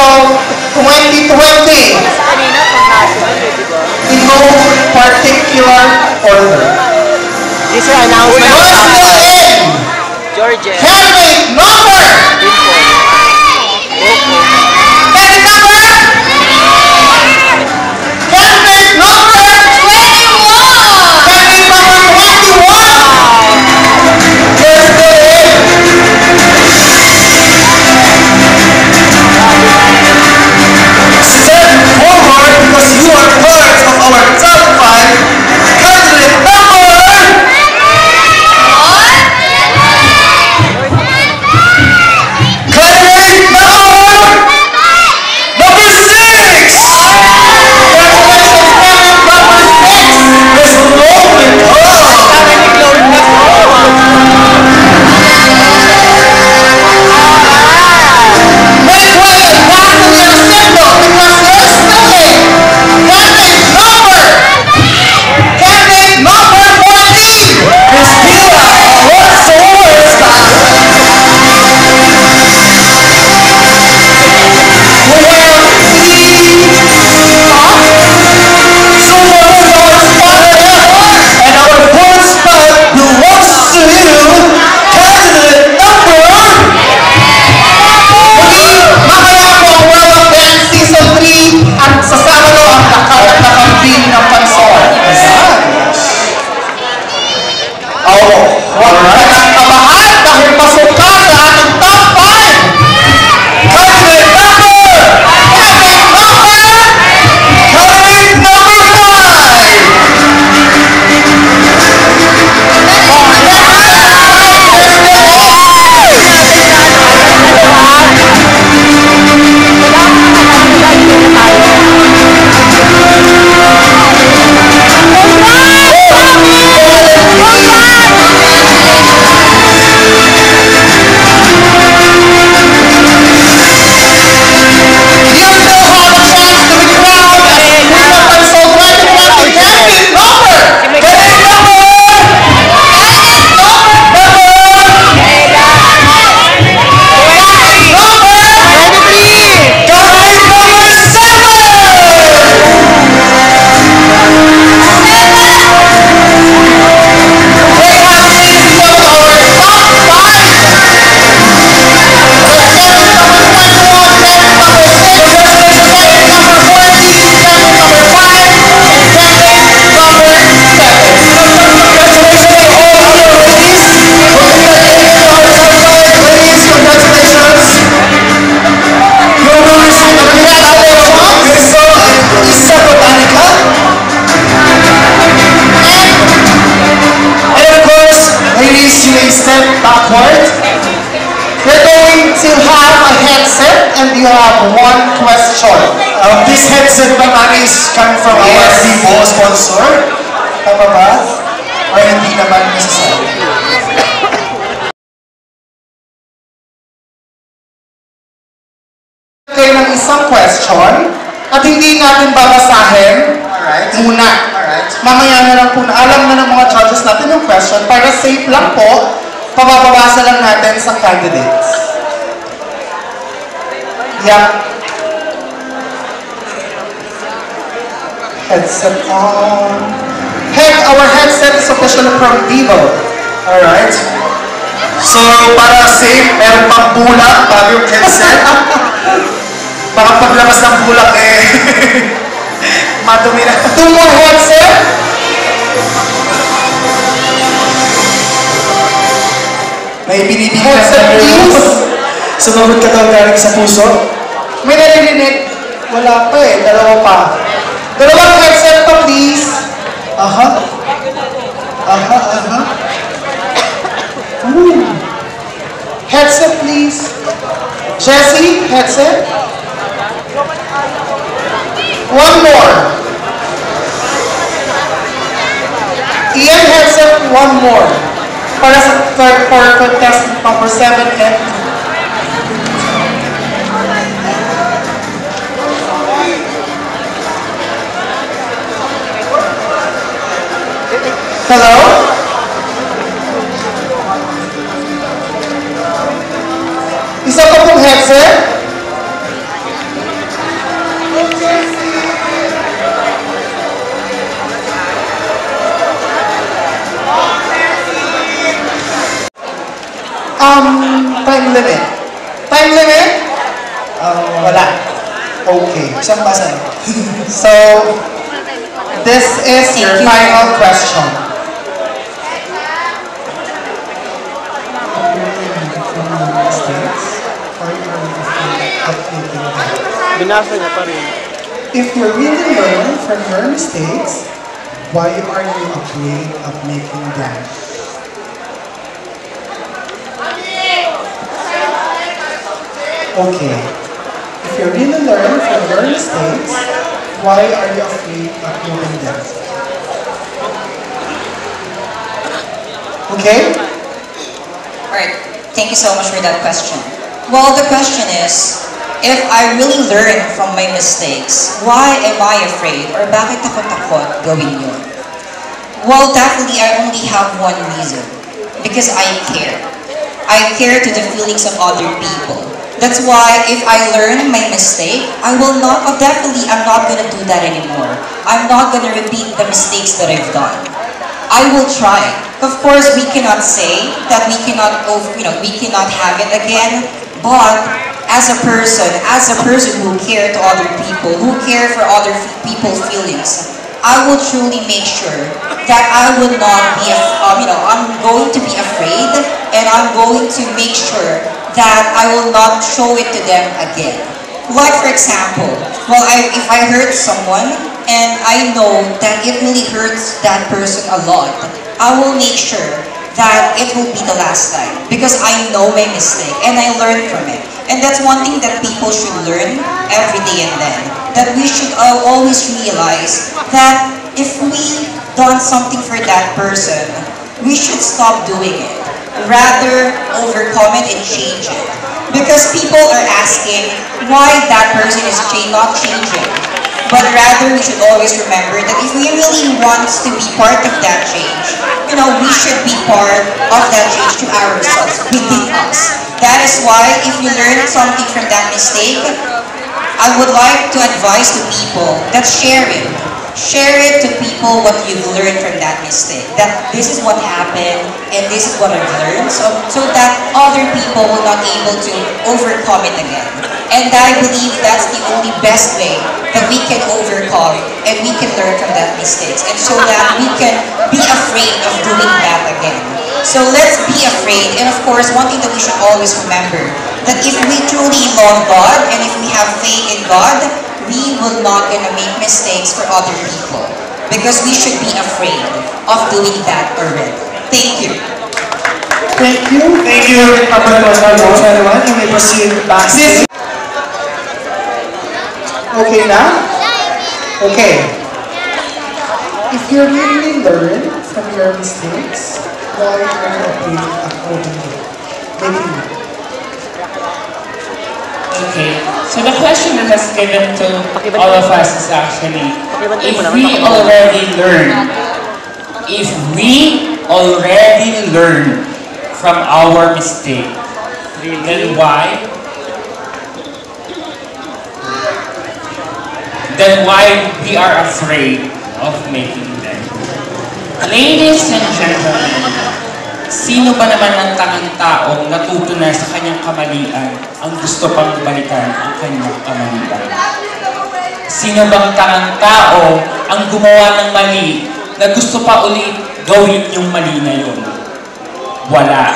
of 2020 in no particular order. This is announcement. We must do it! No! May step backward. We're going to have a headset and you have one question. Um, this headset naman is coming from our Yes. Vivo sponsor. Tama ba? Or hindi naman necessary? Kayo ng isang question at hindi natin babasahin Alright. muna. Alright. Mamaya na lang po na alam na ng mga judges natin yung question para safe lang po, pabababasa lang natin sa candidates. Yeah. Headset on. Head, our headset is officially from Vivo. Alright. So, para safe, meron pang bulak bago yung headset. Baka paglabas ng bulak eh, madumi na. Two more headset. May Headset, ng please. Sumagot ka daw galing sa puso. May naririnig. Wala pa eh. Dalawa pa. Dalawang headset pa, please. Aha. Aha, aha. Ooh. Headset, please. Jesse, headset. One more. Ian headset, one more. Sa third for contestant number 7 and Hello? Isa pong headset? Um, time limit. Time limit? Um, wala. Okay. Siyang basa. so, this is your you. final question. Binasa niya pa rin. If you really learn from your mistakes, why are you afraid of making them? Okay. If you really learn from your mistakes, why are you afraid of doing them? Okay? Alright, thank you so much for that question. Well, the question is, if I really learn from my mistakes, why am I afraid or bakit ako takot gawin yun? Well, definitely I only have one reason. Because I care. I care to the feelings of other people. That's why if I learn my mistake, I will not, oh, definitely I'm not gonna do that anymore. I'm not gonna repeat the mistakes that I've done. I will try. Of course, we cannot say that we cannot, over, you know, we cannot have it again. But as a person, as a person who care to other people, who care for other people's feelings, I will truly make sure that I will not be, um, you know, I'm going to be afraid, and I'm going to make sure that I will not show it to them again. Like for example, well, I, if I hurt someone and I know that it really hurts that person a lot, I will make sure that it will be the last time because I know my mistake and I learn from it. And that's one thing that people should learn every day and then. That we should always realize that if we done something for that person, we should stop doing it. Rather, overcome it and change it. Because people are asking why that person is not changing. But rather, we should always remember that if we really want to be part of that change, you know, we should be part of that change to ourselves, within us. That is why if you learn something from that mistake, I would like to advise to people that share it. Share it to people what you've learned from that mistake. That this is what happened and this is what I've learned so, so that other people will not be able to overcome it again. And I believe that's the only best way that we can overcome and we can learn from that mistakes and so that we can be afraid of doing that again. So let's be afraid and of course one thing that we should always remember that if we truly love God and if we have faith in God, we will not gonna make mistakes for other people because we should be afraid of doing that already. Thank you. Thank you. Thank you, everyone. You may proceed back. Okay na? Okay. If you really learn from your mistakes, why are you afraid of owning it? Making it? Okay, so the question that has given to all of us is actually, if we already learn, if we already learn from our mistake, then why? Then why we are afraid of making them? Ladies and gentlemen, Sino ba naman ang tangang taong natuto na sa kanyang kamalian ang gusto pang balikan ang kanyang kamalian? Sino bang tangang tao ang gumawa ng mali na gusto pa ulit gawin yung mali na yun? Wala.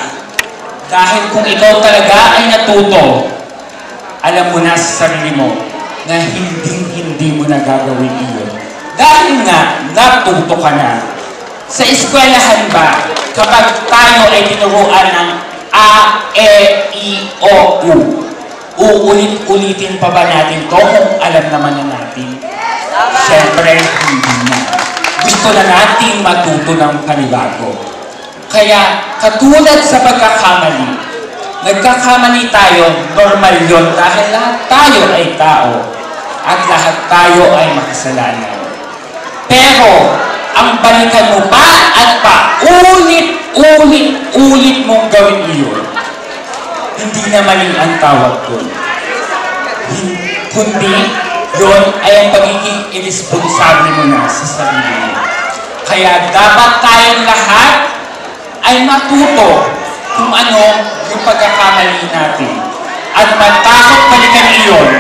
Dahil kung ikaw talaga ay natuto, alam mo na sa sarili mo na hindi hindi mo na gagawin iyon. Dahil nga, natuto ka na. Sa eskwelahan ba, kapag tayo ay tinuruan ng A, E, I, O, U, uulit-ulitin pa ba natin to kung alam naman na natin? Siyempre, hindi na. Gusto na natin matuto ng panibago. Kaya, katulad sa pagkakamali, nagkakamali tayo, normal yon dahil lahat tayo ay tao at lahat tayo ay makasalanan. Pero, ang balikan mo pa at pa ulit-ulit-ulit mong gawin iyon, hindi na mali ang tawag doon. Kundi, yon ay ang pagiging irresponsable mo na sa sarili mo. Kaya dapat tayong lahat ay matuto kung ano yung pagkakamali natin at matakot balikan iyon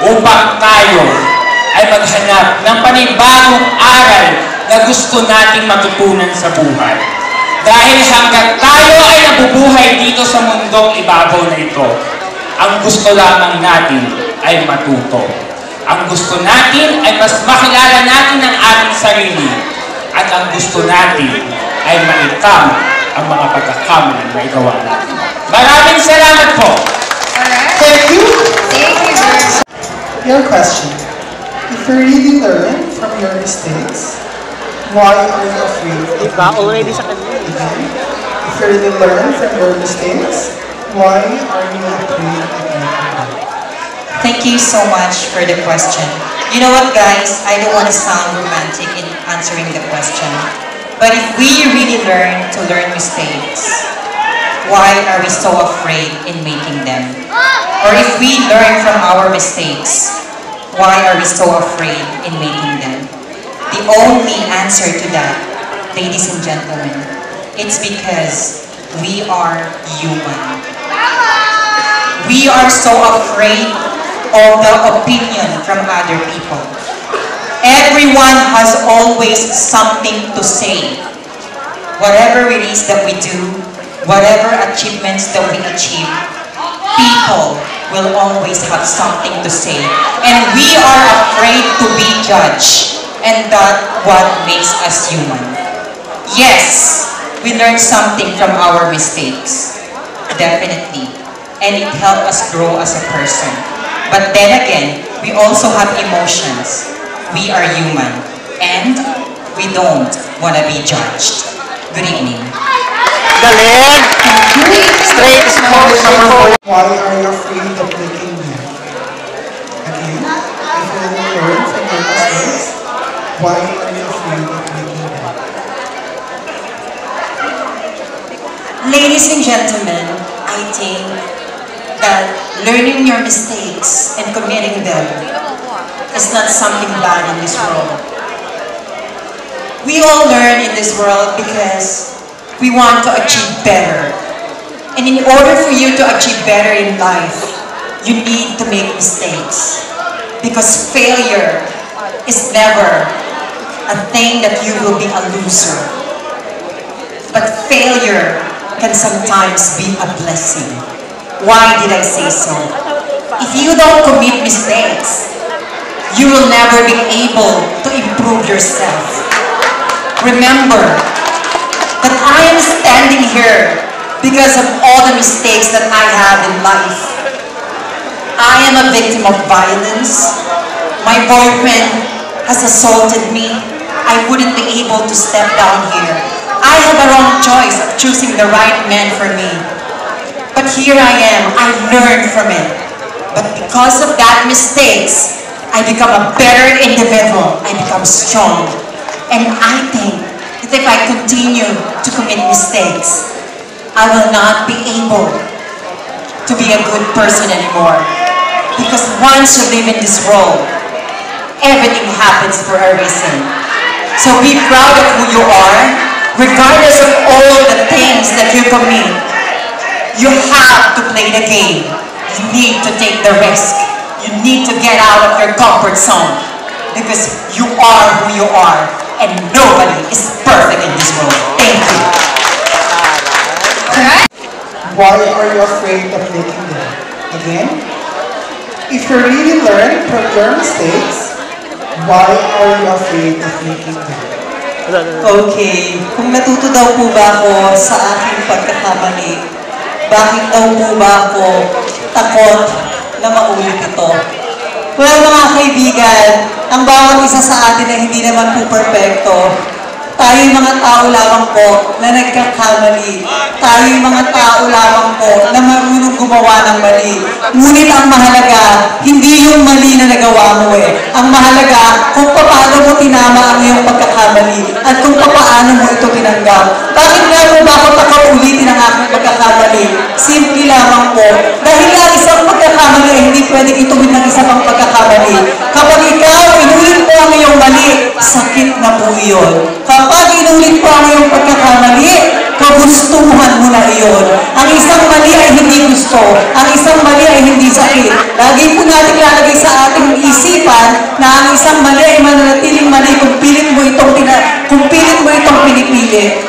upang tayo ay maghanap ng panibagong aral na gusto nating matutunan sa buhay. Dahil hanggat tayo ay nabubuhay dito sa mundong ibabaw na ito, ang gusto lamang natin ay matuto. Ang gusto natin ay mas makilala natin ang ating sarili at ang gusto natin ay maitama ang mga pagkakamali na igawa natin. Maraming salamat po! Thank you. Thank you, sir. Your question. If you really learn from your mistakes, why are you afraid Diba? Already sa kanila. Learn from your mistakes, why are you afraid? Thank you so much for the question. You know what, guys? I don't want to sound romantic in answering the question. But if we really learn to learn mistakes, why are we so afraid in making them? Or if we learn from our mistakes, why are we so afraid in making them? The only answer to that, ladies and gentlemen, it's because we are human. We are so afraid of the opinion from other people. Everyone has always something to say. Whatever it is that we do, whatever achievements that we achieve, people will always have something to say. And we are afraid to be judged. And that what makes us human. Yes, we learn something from our mistakes. Definitely. And it helped us grow as a person. But then again, we also have emotions. We are human. And we don't want to be judged. Good evening. Galing! Straight, small. Why are you afraid of making them? Again, if you really learn from your mistakes, why are you afraid of making them? Ladies and gentlemen, I think that learning your mistakes and committing them is not something bad in this world. We all learn in this world because we want to achieve better. And in order for you to achieve better in life, you need to make mistakes. Because failure is never a thing that you will be a loser. But failure can sometimes be a blessing. Why did I say so? If you don't commit mistakes, you will never be able to improve yourself. Remember that I am standing here because of all the mistakes that I have in life. I am a victim of violence. My boyfriend has assaulted me. I wouldn't be able to step down here. I had the wrong choice of choosing the right man for me. But here I am. I learned from it. But because of that mistakes, I become a better individual. I become strong. And I think that if I continue to commit mistakes, I will not be able to be a good person anymore. Because once you live in this world, everything happens for a reason. So be proud of who you are, regardless of all the things that you commit. You have to play the game. You need to take the risk. You need to get out of your comfort zone. Because you are who you are. And nobody is perfect in this world. Thank you. Why are you afraid of making them? Again, if you really learn from your mistakes, why are you afraid of making wala. Okay, kung natuto daw po ba ako sa aking pagkakamali, bakit daw po ba ako takot na maulit ito? Well, mga kaibigan, ang bawat isa sa atin na hindi naman po perfecto, tayo mga tao lamang po na nagkakamali. Tayo mga tao lamang po na marunong gumawa ng mali. Ngunit ang mahalaga, hindi yung mali na nagawa mo eh. Ang mahalaga, kung paano mo tinama ang iyong pagkakamali at kung paano mo ito tinanggap. Bakit nga po ba ako takaulitin ang aking pagkakamali? Simple lamang po. Dahil ang isang pagkakamali ay hindi pwedeng ituwid ng isa pang pagkakamali. Kapag ikaw inulit mo ang iyong mali, sakit na po iyon. Kapag inulit mo ang iyong pagkakamali, kagustuhan mo muna iyon. Ang isang mali ay hindi gusto. Ang isang mali ay hindi sakit. Lagi po natin lalagay sa ating isipan na ang isang mali ay mananatiling mali kung pilit mo itong, pina, kung pilit mo itong pinipili.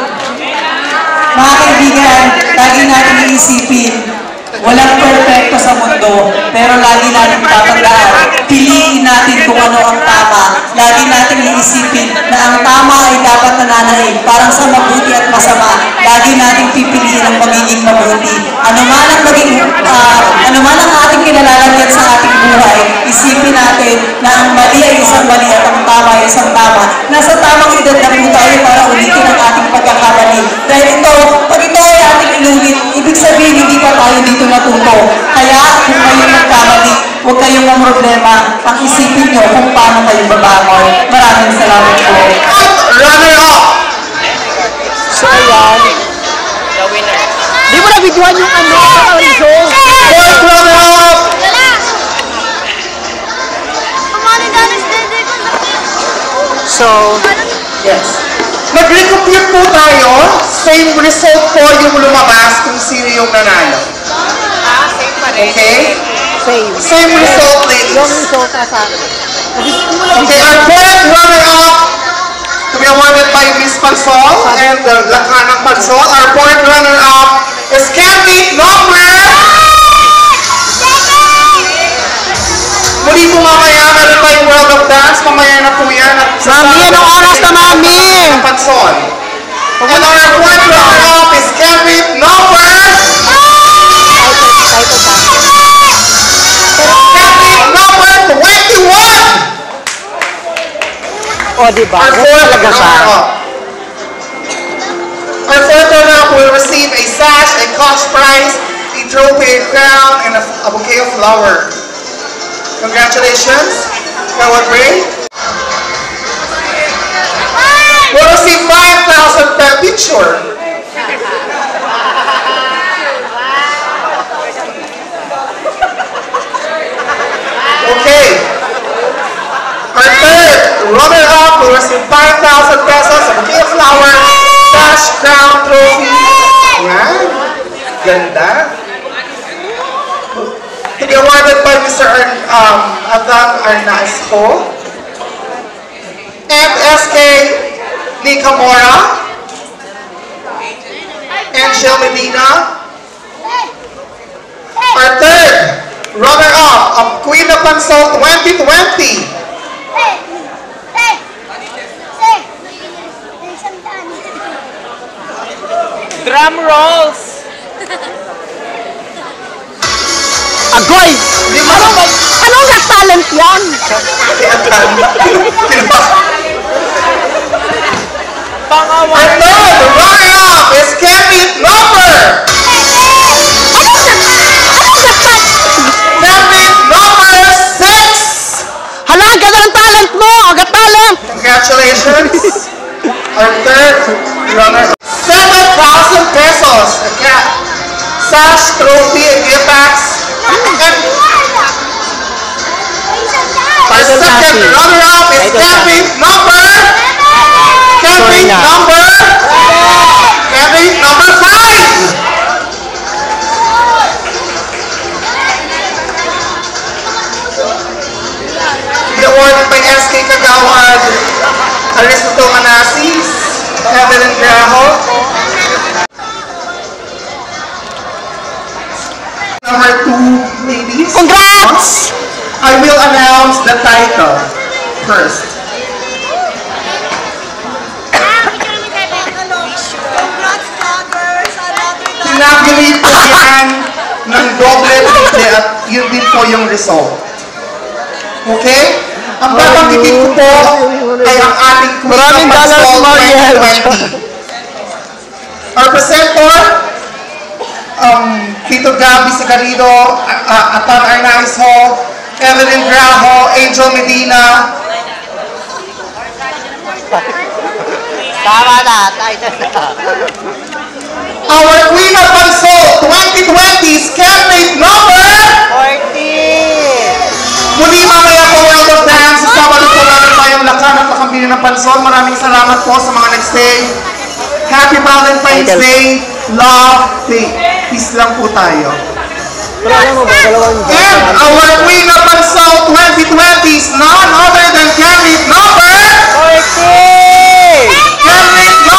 Mga kaibigan, lagi natin iisipin, walang perfecto sa mundo, pero lagi natin tatandaan, piliin natin kung ano ang tama. Lagi natin iisipin na ang tama ay dapat nananaig, parang sa mabuti at masama. Lagi natin pipiliin ang magiging mabuti. Ano man ang maging, ah, ano man ang ating kinalalagyan sa ating buhay, isipin natin na ang mali ay isang mali at ang tama ay isang tama. Nasa tamang edad na po tayo para ulitin ang ating pagkakamali. Dahil ito, pag ito ay ating inulit, ibig sabihin dito natuto. Kaya kung kayo nagkamali, huwag kayong ang problema. Ang isipin nyo kung paano kayo babangon. Maraming salamat po. Runner up! So, ayan. Di mo na-videoan yung ano, sa result. Fourth runner up! So, Yes. Nag-recompute po tayo. Same result po yung lumabas kung sino yung nanalo. Okay? same. Same result, ladies. Yung result na sa akin. Okay, our fourth runner-up to be awarded by Miss Pansol and the Lakanang Pansol. Our fourth runner-up is candidate number... Muli po mamaya, meron tayong World of Dance. Mamaya na po yan. Mami, anong oras na, Mami? Pansol. And our fourth runner-up is candidate number... Number 21! O, di ba? Our Ganun talaga siya. Our fourth runner-up will receive a sash, a cash prize, a trophy, a crown, and a, a bouquet of flowers. Congratulations, Howard Ray. We'll receive 5,000 per picture. Okay. Our third runner-up will receive 5,000 pesos, a bouquet flower, cash, crown, trophy. Yan. Ganda. To be awarded by Mr. Ar um, Adam Arnasco and SK Nikamora, Angel Medina, our third runner-up of Queen of Pansol 2020. Drum rolls! Agoy! Anong, anong got talent yan? Pangawa. Our third runner-up is candidate number Congratulations. Our third runner. 7,000 pesos. A cat. Sash, trophy, and gift packs. Our second runner-up is candidate number na. number candidate number five. The award by SK Kagawad, Aristotle Manasis, Evelyn Graho. Number two, ladies. Congrats! I will announce the title first. Tinagili po yan ng doble at yun din po yung result. Okay? Ang babanggitin ko po ay ang ating Maraming dollars, Mariel. 2020. Our presenter, um, Tito Gabi Sigarido, uh, Atan Arnaiz Ho, Evelyn Graho, Angel Medina, Tama na, title na. our Queen of Pansol 2020 candidate number pagbili ng pansol. Maraming salamat po sa mga nagstay. Happy Valentine's Day. Love, faith. Peace lang po tayo. And our queen of pansol 2020 is none other than Carrie Number 40! Carrie